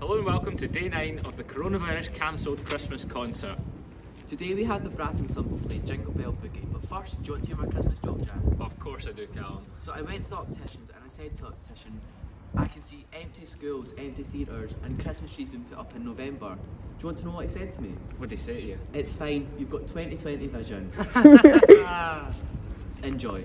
Hello and welcome to day nine of the coronavirus cancelled Christmas concert. Today we have the brass ensemble playing Jingle Bell Boogie, but first, do you want to hear my Christmas joke, Jack? Of course I do, Callum. So I went to the opticians and I said to the optician, I can see empty schools, empty theatres, and Christmas trees being put up in November. Do you want to know what he said to me? What did he say to you? It's fine, you've got 2020 vision. Enjoy.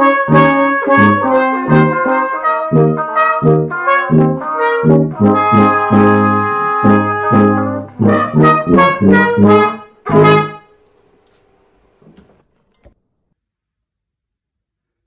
Thank you.